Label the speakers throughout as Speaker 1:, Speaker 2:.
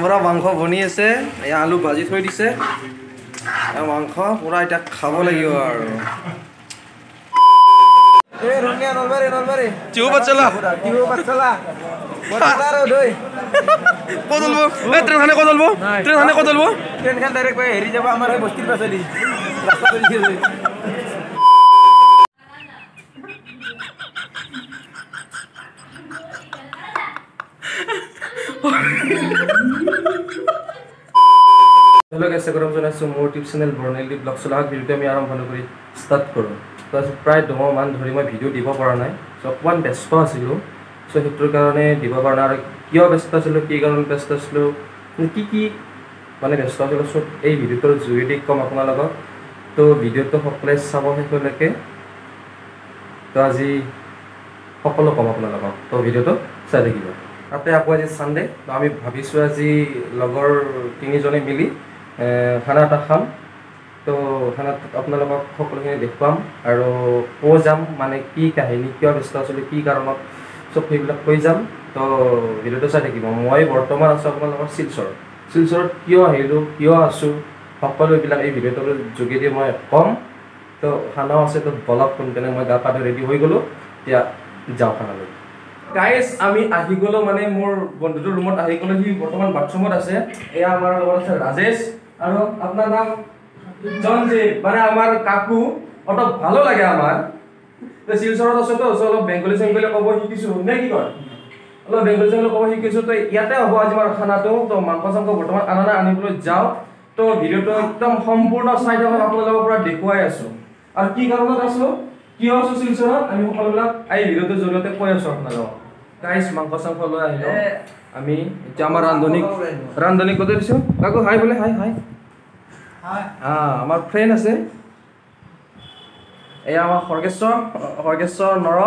Speaker 1: পূৰা মাংস বনি আছে এয়া আলু ভাজি থৈ দিছে। মাংস পূৰা এতিয়া খাব লাগিব আৰু। চিউ বাচ্চালা কদলব এই ট্ৰেইন খানে কদলব ট্ৰেইন খানে কদলব
Speaker 2: ট্ৰেইনখন ডাইৰেক্ট পাই হেৰি যাব আমাৰ এই বস্তিৰ পাছেদি ৰাস্তা চলি আছে
Speaker 1: হেল্ল' গেছ গৰম জনাইছোঁ মোৰ ইউটিউব চেনেল বৰ্ণেলি ব্লগ চলাওক ভিডিঅ'টো আমি আৰম্ভ কৰি ষ্টাৰ্ট কৰোঁ। তাৰপিছত প্ৰায় দুমাহমান ধৰি মই ভিডিঅ' দিব পৰা নাই চ' অকণমান ব্যস্ত আছিলোঁ। চ' সেইটোৰ কাৰণে দিব পৰা নাই। আৰু কিয় ব্যস্ত আছিলোঁ কি কাৰণত ব্যস্ত আছিলোঁ কি কি মানে ব্যস্ত আছিলোঁ চব এই ভিডিঅ'টোৰ যোগেদি ক'ম আপোনালোকক তো ভিডিঅ'টো সকলোৱে চাব শেষলৈকে। তো আজি সকলো ক'ম আপোনালোকক তো ভিডিঅ'টো চাই থাকিব। তাতে আকৌ আজি ছানডে তো আমি ভাবিছোঁ আজি লগৰ তিনিজনে মিলি খানা এটা খাম। তো খানাত আপোনালোকক সকলোখিনি দেখুৱাম আৰু কৈ যাম মানে কি কাহিনী কিয় ব্যস্ত আছিলোঁ কি কাৰণত চব সেইবিলাক কৈ যাম। তো ভিডিঅ'টো চাই থাকিব। মই বৰ্তমান আছোঁ আপোনালোকৰ শিলচৰত শিলচৰত কিয় আহিলোঁ কিয় আছোঁ সকলো এইবিলাক এই ভিডিঅ'টোৰ যোগেদি মই ক'ম। তো খানাও আছে তো বলক সোনকালে মই গা পা ধুই ৰেডি হৈ গ'লোঁ। এতিয়া যাওঁ খানালৈ। গাইজ আমি আহি গ'লো মানে মোৰ বন্ধুটোৰ ৰুমত আহি গ'লো সি বৰ্তমান বাথৰুমত আছে। এয়া আমাৰ লগত আছে ৰাজেশ। আৰু আপোনাৰ নাম জনজিত মানে আমাৰ কাকু অলপ ভালো লাগে আমাৰ। শিলচৰত আছো অলপ বেংগলী চেংগলী ক'ব শিকিছোঁ। নে কি কয়? অলপ বেংগলী চেংগলী ক'ব শিকিছোঁ। তো ইয়াতে হ'ব আজি আমাৰ খানাটো। তো মাংস চাংস বৰ্তমান আনা নাই আনিবলৈ যাওঁ। তো ভিডিঅ'টো একদম সম্পূৰ্ণ চাই থাকক আপোনালোকৰ পৰা দেখুৱাই আছোঁ। আৰু কি কাৰণত আছোঁ? কিয় আছোঁ শিলচৰত? আমি সকলোবিলাক এই ভিডিঅ'টোৰ জৰিয়তে কৈ আছোঁ আপোনালোকক। গাইজ মাংস চাংস লৈ আহিলোঁ আমি এতিয়া আমাৰ ৰান্ধনীক ৰান্ধনীক ক'তে দিছোঁ কাকু হাই বোলে হাই হাই অঁ আমাৰ ফ্ৰেণ্ড আছে এয়া আমাৰ সৰ্গেশ্বৰ সৰ্গেশ্বৰ নৰ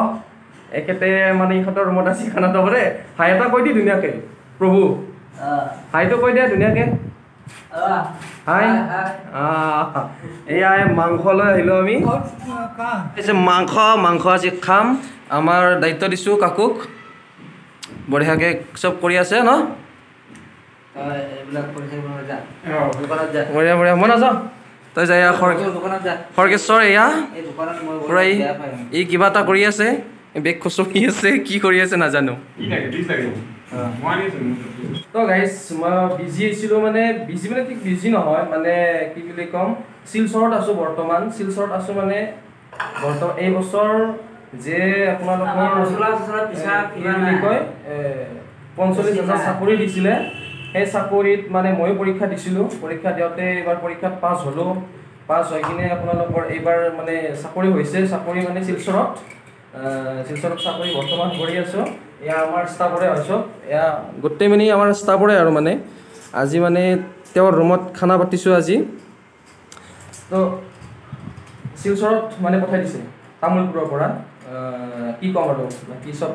Speaker 1: এখেতে মানে ইহঁতৰ ৰুমত আছে খানা খাবলৈ হাই এটা কৈ দি ধুনীয়াকৈ প্ৰভু হাইটো কৈ দিয়া ধুনীয়াকৈ হাই আহ, এয়া এই মাংস লৈ আহিলোঁ আমি মাংস মাংস আজি খাম আমাৰ দায়িত্ব দিছোঁ কাকুক বঢ়িয়াকৈ চব কৰি আছে ন? বঢ়িয়া বঢ়িয়া মই নাযাওঁ তই
Speaker 2: যা
Speaker 1: সৰ্গেশ্বৰ এয়া
Speaker 2: এই দোকানত মই
Speaker 1: পূৰা ই কিবা এটা কৰি আছে? বেগ খুচৰি আছে কি কৰি আছে নাজানো।
Speaker 3: কি লাগে প্লিজ লাগে মই আনিছোঁ
Speaker 1: তো গাইজ মই বিজি আছিলোঁ মানে বিজি মানে ঠিক বিজি নহয় মানে কি বুলি ক'ম শিলচৰত আছোঁ বৰ্তমান শিলচৰত আছোঁ মানে বৰ্তমান এই বছৰ যে আপোনালোকৰ। কয় পঞ্চল্লিছ হাজাৰ চাকৰি দিছিলে। সেই চাকৰিত মানে ময়ো পৰীক্ষা দিছিলোঁ। পৰীক্ষা দিওঁতে এইবাৰ পৰীক্ষাত পাছ হ'লোঁ। পাছ হৈ কিনে আপোনালোকৰ এইবাৰ মানে চাকৰি হৈছে। চাকৰি মানে শিলচৰত। শিলচৰত চাকৰি বৰ্তমান কৰি আছোঁ। এয়া আমাৰ ষ্টাফৰে হৈছোঁ এয়া গোটেই মানে আমাৰ ষ্টাফৰে আৰু মানে। আজি মানে তেওঁৰ ৰুমত খানা পাতিছোঁ আজি। তো শিলচৰত মানে পঠাই দিছে। তামোলপুৰৰ পৰা। কি ক'ম আৰু? বাকী চব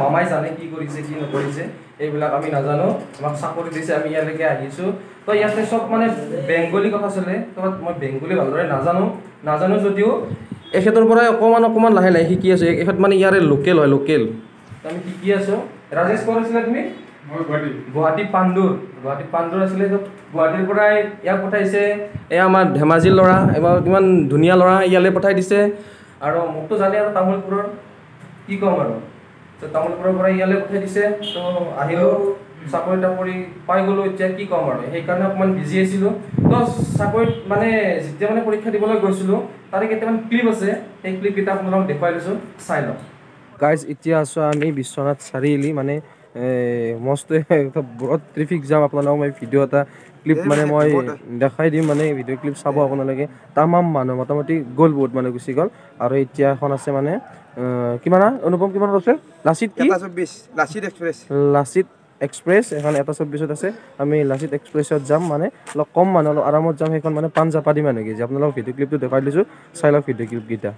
Speaker 1: মামাই জানে কি কৰিছে কি নকৰিছে এইবিলাক আমি নাজানো। আমাক চাকৰি দিছে আমি ইয়ালৈকে আহিছোঁ। তো ইয়াতে চব মানে বেংগলী কথা চলে তো মই বেংগলী ভালদৰে নাজানো। নাজানো যদিও এখেতৰ পৰাই অকণমান অকণমান লাহে লাহে শিকি আছোঁ। এখেত মানে ইয়াৰে লোকেল হয় লোকেল। আমি শিকি আছোঁ। ৰাজেশ ক'ত আছিলা তুমি?
Speaker 3: গুৱাহাটী।
Speaker 1: পাণ্ডুৰ। গুৱাহাটী পাণ্ডুৰ আছিলে। তো গুৱাহাটীৰ পৰাই ইয়াক পঠাইছে। এয়া আমাৰ ধেমাজিৰ ল'ৰা। এবাৰ কিমান ধুনীয়া ল'ৰা। ইয়ালৈ পঠাই দিছে। আৰু মোকতো জানে আৰু তামোলপুৰৰ কি ক'ম আৰু? তো তামোলপুৰৰ পৰা ইয়ালৈ পঠাই দিছে তো আহিলোঁ চাকৰি তাকৰি পাই গ'লোঁ এতিয়া কি ক'ম আৰু? সেইকাৰণে অকণমান বিজি আছিলোঁ। তো চাকৰিত মানে যেতিয়া মানে পৰীক্ষা দিবলৈ গৈছিলোঁ তাৰে কেইটামান ক্লিপ আছে সেই ক্লিপকেইটা আপোনালোকক দেখুৱাই দিছোঁ চাই লওক। গাইজ এতিয়া আছোঁ আমি বিশ্বনাথ চাৰিআলি মানে মস্ত বৰ ট্ৰেফিক জাম আপোনালোকক মই ভিডিঅ' এটা ক্লিপ মানে মই দেখাই দিম মানে ভিডিঅ' ক্লিপ চাব আপোনালোকে। তামাম মানুহ মোটামুটি গ'ল বহুত মানুহ গুচি গ'ল। আৰু এতিয়া এখন আছে মানে কিমান? অনুপম কিমানত আছে? লাচিত কি?
Speaker 4: লাচিত এক্সপ্ৰেছ।
Speaker 1: লাচিত এক্সপ্ৰেছ এখন এটা চব্বিছত আছে। আমি লাচিত এক্সপ্ৰেছত যাম মানে অলপ কম মানুহ অলপ আৰামত যাম সেইখন মানে পাঞ্জাপাদি মানুহ গেজি আপোনালোকক ভিডিঅ' ক্লিপটো দেখাই দিছোঁ চাই লওক ভিডিঅ' ক্লিপকেইটা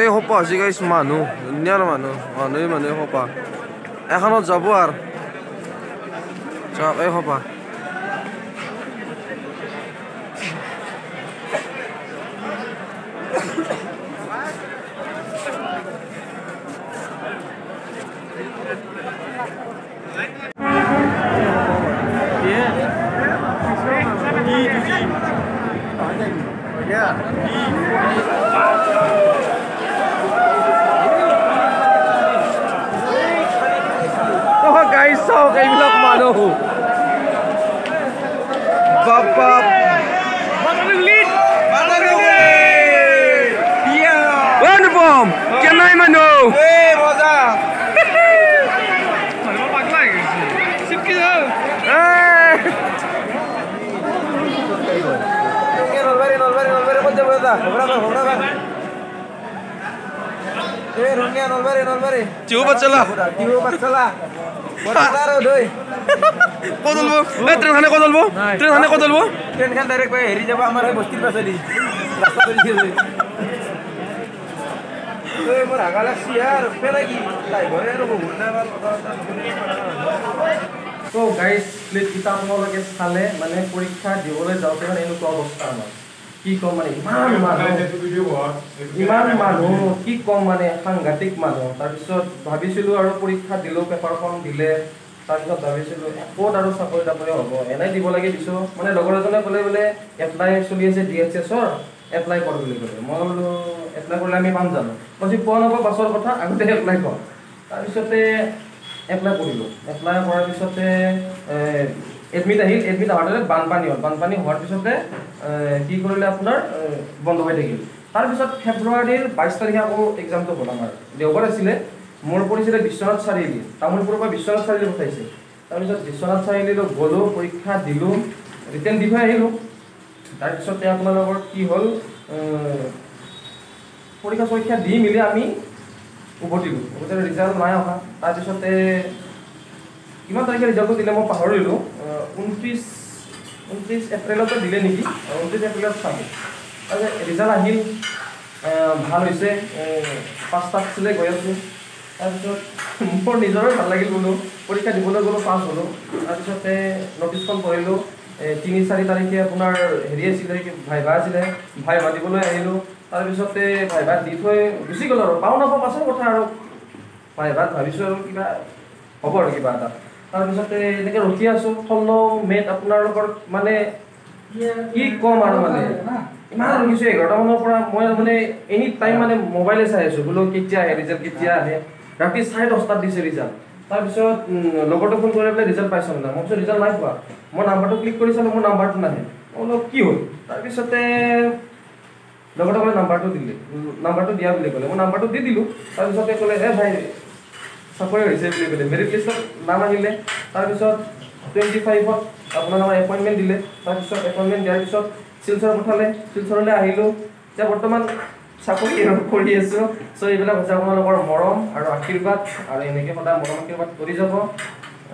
Speaker 1: এই সোপা হৈছে গাইছ মানুহ ধুনীয়াৰ মানুহ মানুহে মানুহে সোপা। এখনত যাব আৰু। চাওক এই সোপা। Oh, guys, চাওক এইবিলাক মানুহ বাপ বাপ অনুপম কেনাই মানুহ এই!
Speaker 2: ক'ত যাব এটা ঘবৰা ঘবৰা এই ৰঙিয়া নলবাৰী নলবাৰী
Speaker 1: চিউ বাচ্চালা
Speaker 2: টিহু পাঠশালা আৰু দৈ
Speaker 1: ক'ত ওলব এই ট্ৰেইন খানে ক'ত ওলব ট্ৰেইন খানে ক'ত ওলব
Speaker 2: ট্ৰেইনখন ডাইৰেক্ট গৈ হেৰি যাব আমাৰ এই বস্তিৰ পাছেদি ৰাস্তা কৰি আছে এই মোৰ হাগা লাগছি আৰু পেলাই কি ড্ৰাইভাৰে আৰু বহুত ডাঙৰ কথা
Speaker 1: তো গাইজ প্লিজ কিতাপ আপোনালোকে চালে মানে পৰীক্ষা দিবলৈ যাওঁতে মানে এনেকুৱা অৱস্থা আমাৰ কি ক'ম মানে ইমান মানুহ ইমান মানুহ কি ক'ম মানে সাংঘাতিক মানুহ তাৰপিছত ভাবিছিলোঁ আৰু পৰীক্ষা দিলোঁ পেপাৰখন দিলে তাৰপিছত ভাবিছিলোঁ ক'ত আৰু চাকৰি তাকৰি হ'ব এনেই দিব লাগে দিছোঁ মানে লগৰ এজনে ক'লে বোলে এপ্লাই চলি আছে ডি এইচ এছৰ এপ্লাই কৰ বুলি ক'লে মই বোলো এপ্লাই কৰিলে আমি পাম জানো কৈছোঁ পোৱা নপোৱা বাছৰ কথা আগতে এপ্লাই কৰ তাৰপিছতে এপ্লাই কৰিলোঁ এপ্লাই কৰাৰ পিছতে এডমিট আহিল এডমিট অহাৰ বানপানী হ'ল। বানপানী হোৱাৰ পিছতে কি কৰিলে আপোনাৰ বন্ধ হৈ থাকিল। তাৰপিছত ফেব্ৰুৱাৰীৰ বাইছ তাৰিখে আকৌ এক্সামটো হ'ল আমাৰ। দেওবাৰ আছিলে মোৰ পৰিছিলে বিশ্বনাথ চাৰিআলি। তামোলপুৰৰ পৰা বিশ্বনাথ চাৰিআলি পঠাইছে। তাৰপিছত বিশ্বনাথ চাৰিআলিলৈ গ'লোঁ পৰীক্ষা দিলোঁ ৰিটেন দি থৈ আহিলোঁ। তাৰপিছতে আপোনালোকৰ কি হ'ল পৰীক্ষা চৰীক্ষা দি মেলি আমি উভতিলোঁ উভতি ৰিজাল্ট নাই অহা। তাৰপিছতে কিমান তাৰিখে ৰিজাল্টটো দিলে মই পাহৰিলোঁ। ঊনত্ৰিছ ঊনত্ৰিছ এপ্ৰিলতে দিলে নেকি? ঊনত্ৰিছ এপ্ৰিলত চালোঁ তাৰপিছত ৰিজাল্ট আহিল। আহ, ভাল হৈছে। পাঁচ চিলেক্ট হৈ আছোঁ তাৰপিছত মোৰ নিজৰে ভাল লাগিল বোলো। পৰীক্ষা দিবলৈ গ'লোঁ পাছ হ'লোঁ। তাৰপিছতে নটিচখন পঢ়িলোঁ। তিনি চাৰি তাৰিখে আপোনাৰ হেৰি আছিলে ভাইভা আছিলে ভাইভা দিবলৈ আহিলোঁ। তাৰপিছতে ভাইভা দি থৈ গুচি গ'লোঁ আৰু। পাওঁ নাপাওঁ পাছৰ কথা আৰু। ভাইভাত ভাবিছোঁ আৰু কিবা হ'ব আৰু কিবা এটা। তাৰপিছতে এনেকৈ ৰখি আছোঁ ষোল্ল মে'ত আপোনালোকৰ মানে কি ক'ম আৰু মানে? ইমান ৰখিছোঁ এঘাৰটা মানৰ পৰা মই মানে এনি টাইম মানে মোবাইলে চাই আছোঁ বোলো কেতিয়া আহে ৰিজাল্ট কেতিয়া আহে। ৰাতি চাৰে দহটাত দিছে ৰিজাল্ট তাৰপিছত লগৰটো ফোন কৰি পেলাই ৰিজাল্ট পাইছোঁ মানে। মই কৈছোঁ ৰিজাল্ট নাই পোৱা। মই নাম্বাৰটো ক্লিক কৰি চালোঁ মোৰ নাম্বাৰটো নাহে। বোলো কি হ'ল? তাৰপিছতে লগতে ক'লে নাম্বাৰটো দিলে। নাম্বাৰটো দিয়া বুলি ক'লে। মই নাম্বাৰটো দি দিলোঁ। তাৰপিছতে ক'লে এ ভাই চাকৰি হৈছে বুলি ক'লে মেৰিট লিষ্টত নাম আহিলে তাৰপিছত টুৱেণ্টি ফাইভত আপোনালোকৰ এপইণ্টমেণ্ট দিলে তাৰপিছত এপইণ্টমেণ্ট দিয়াৰ পিছত শিলচৰ পঠালে শিলচৰলৈ আহিলোঁ। এতিয়া বৰ্তমান চাকৰি কৰি আছোঁ। চ' এইবিলাক হৈছে আপোনালোকৰ মৰম আৰু আশীৰ্বাদ আৰু এনেকৈ সদায় মৰম আশীৰ্বাদ কৰি যাব।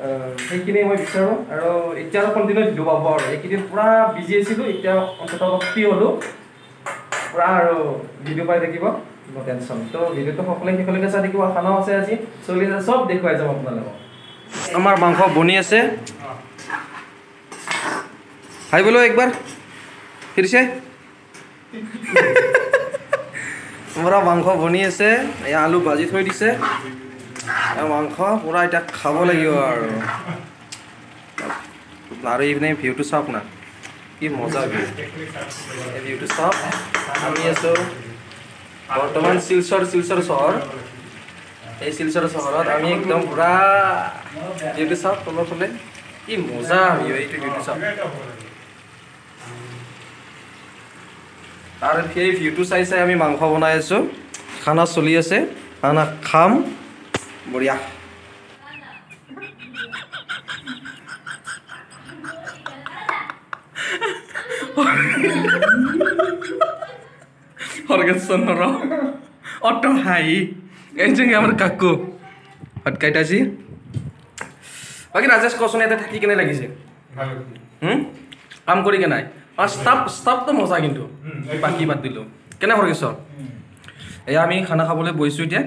Speaker 1: আহ, সেইখিনিয়ে মই বিচাৰোঁ। আৰু এতিয়া আৰু কণ্টিনিউ ভিডিঅ' পাব আৰু। এইকেইদিন পূৰা বিজি আছিলোঁ এতিয়া অন্ততঃ অলপ ফ্ৰী হ'লোঁ। পূৰা আৰু ভিডিঅ' পাই থাকিব। টেনশ্যন তো ভিডিঅ'টো সকলোৱে শেষলৈকে চাই থাকিব খানাও আছে আজি। চলি আছে চব দেখুৱাই যাম আপোনালোকক। আমাৰ মাংস বনি আছে। খাই বোলো একবাৰ। ফিৰিছে? পূৰা মাংস বনি আছে এয়া আলু ভাজি থৈ দিছে। মাংস পূৰা এতিয়া খাব লাগিব আৰু। আৰু এইপিনে ভিউটো চাওক না কি মজা ভিউ এই ভিউটো চাওক আমি আছোঁ। বৰ্তমান শিলচৰ শিলচৰ চহৰ। এই শিলচৰ চহৰত আমি একদম পূৰা ভিউটো চাওক তলৰ ফালে। কি মজা ভিউ এইটো ভিউটো চাওক আৰু সেই ভিউটো চাই চাই আমি মাংস বনাই আছোঁ। খানা চলি আছে। খানা খাম। বঢ়িয়া। হৰগেশ্বৰ অটো হাই এই যে আমাৰ কাকু হটকাইটাছি বাকী ৰাজেশ কচোন ইয়াতে থাকি কেনে লাগিছে কাম কৰি আৰু ষ্টাফ ষ্টাফটো মজা কিন্তু বাকী বাদ দিলোঁ কেনে হৰগেশ্বৰ এয়া আমি খানা খাবলৈ বহিছোঁ এতিয়া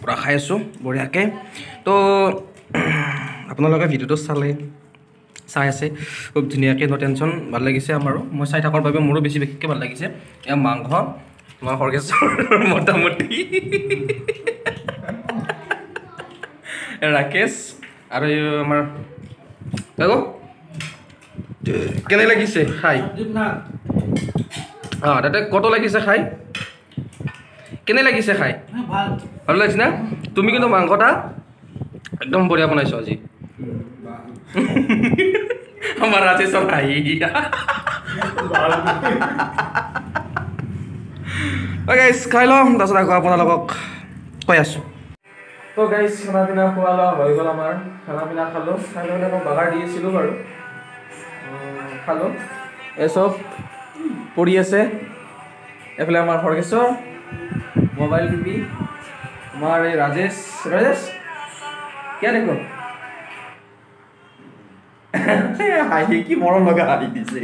Speaker 1: পূৰা খাই আছোঁ বঢ়িয়াকৈ তো আপোনালোকে ভিডিঅ'টো চালে চাই আছে। খুব ধুনীয়াকৈ ন টেনশ্যন ভাল লাগিছে আমাৰো। মই চাই থকাৰ বাবে মোৰো বেছি বিশেষকৈ ভাল লাগিছে। এয়া মাংস আমাৰ সৰ্গেশ্বৰ মোটামুটি ৰাকেশ আৰু আমাৰ কেনে লাগিছে খাই? অঁ তাতে কত লাগিছে খাই? কেনে লাগিছে খাই? ভাল। লাগিছে না? তুমি কিন্তু মাংসটা একদম বঢ়িয়া বনাইছো আজি। ৰাজেশৰ হাঁহি গাইজ খাই লওঁ তাৰপিছত আকৌ আপোনালোকক কৈ আছোঁ তো গাইজ খানা পিনা খোৱা লোৱা হৈ গ'ল আমাৰ খানা পিনা খালোঁ খাই লৈ মই বাগাৰ দি আছিলোঁ বাৰু উম, খালোঁ এই চব পৰি আছে এইফালে আমাৰ সৰ্গেশ্বৰ মোবাইল টিপি আমাৰ এই ৰাজেশ ৰাজেশ কিয় দেখো হাঁহি কি মৰম লগা হাঁহি দিছে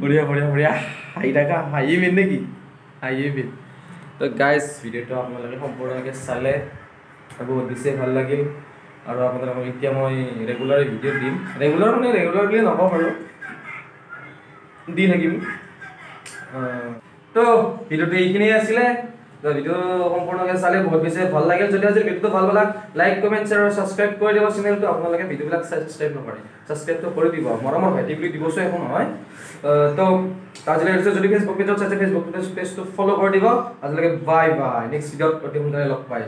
Speaker 1: বঢ়িয়া বঢ়িয়া বঢ়িয়া হাঁহি থাকা হাঁহি মেইন নেকি হাঁহি মেইন তো গাইজ ভিডিঅ'টো আপোনালোকে সম্পূৰ্ণকৈ চালে বহুত বেছি ভাল লাগিল আৰু আপোনালোকক এতিয়া মই ৰেগুলাৰ ভিডিঅ' দিম ৰেগুলাৰ মানে ৰেগুলাৰ বুলি নকওঁ বাৰু দি থাকিম তো ভিডিঅ'টো এইখিনিয়ে আছিলে ভিডিঅ' সম্পূৰ্ণকৈ চালে বহুত বেছি ভাল লাগিল। যদি আজি ভিডিঅ'টো ভাল পালা লাইক কমেণ্ট শ্বেয়াৰ আৰু ছাবস্ক্ৰাইব কৰি দিব চেনেলটো আপোনালোকে ভিডিঅ'বিলাক ছাবস্ক্ৰাইব নকৰে ছাবস্ক্ৰাইবটো কৰি দিব। মৰমৰ ভাইটি বুলি দিবচোন একো নহয়। তো আজিলৈ যদি ফেচবুক পেজত চাইছে ফেচবুক পেজটো ফ'ল' কৰি দিব। আজিলৈকে বাই বাই নেক্সট ভিডিঅ'ত অতি সোনকালে লগ পাই